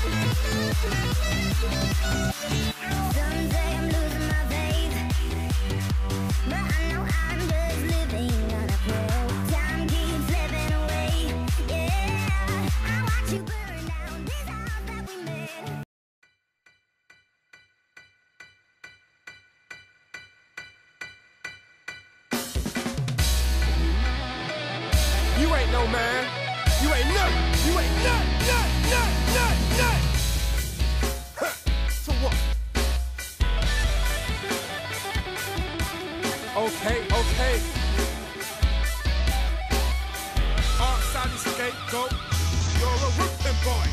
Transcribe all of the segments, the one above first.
you ain't no man. You ain't nothing. You ain't nothing, Okay, okay. Outside the scapegoat, you're a whipping boy.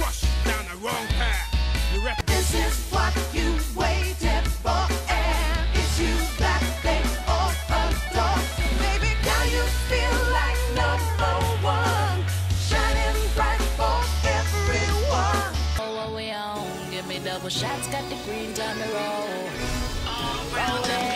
Crush down the wrong path. You rep This is what you waited for, and it's you that they all adore. Baby, now you feel like number one, shining bright for everyone. Oh, what we on? Give me double shots, got the green down the road. Roll it,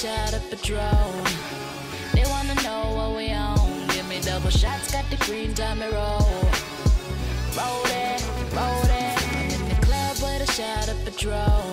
club with a shot Patron. They wanna know what we on. Give me double shots, got the green to roll. Roll it, roll it. I'm in the club with a shot of Patron. They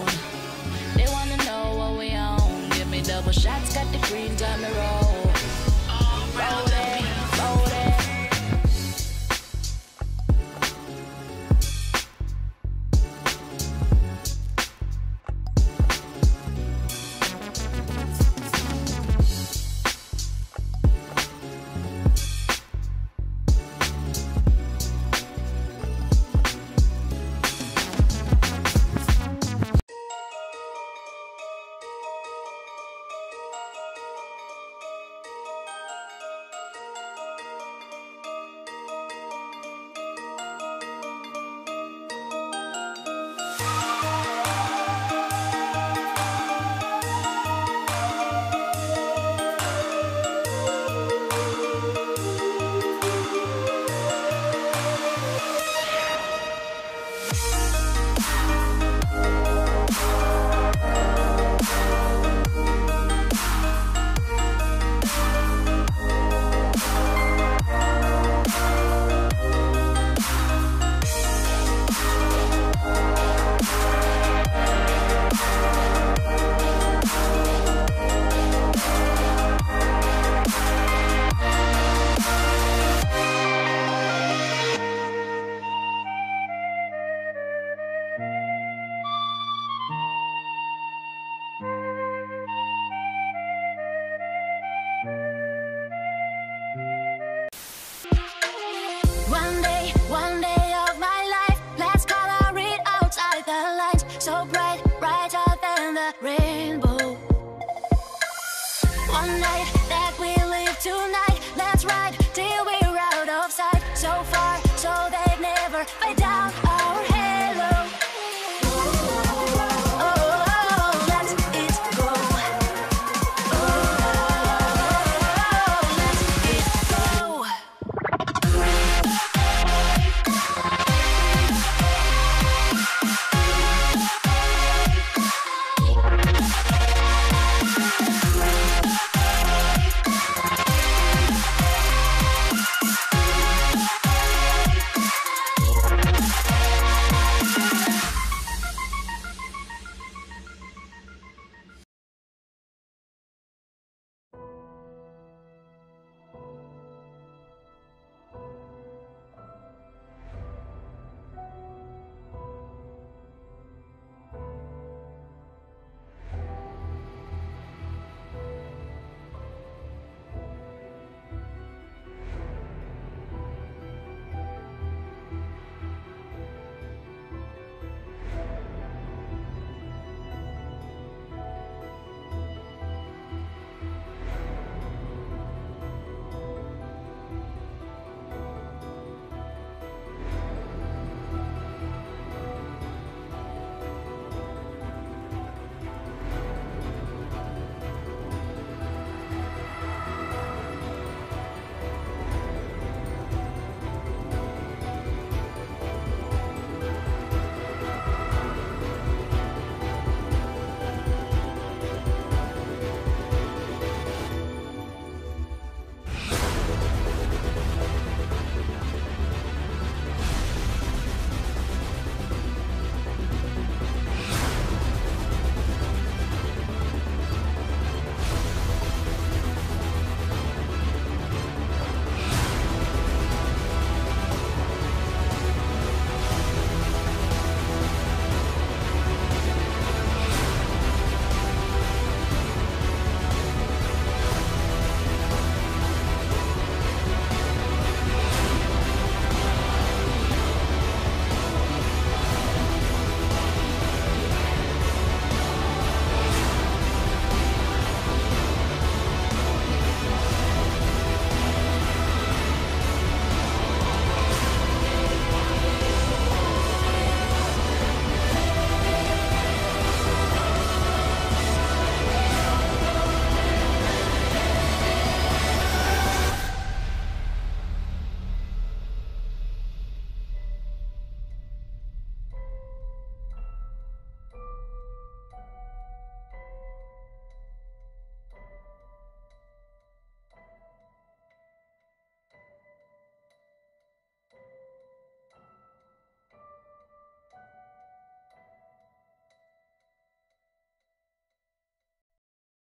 the rainbow. One night that we live tonight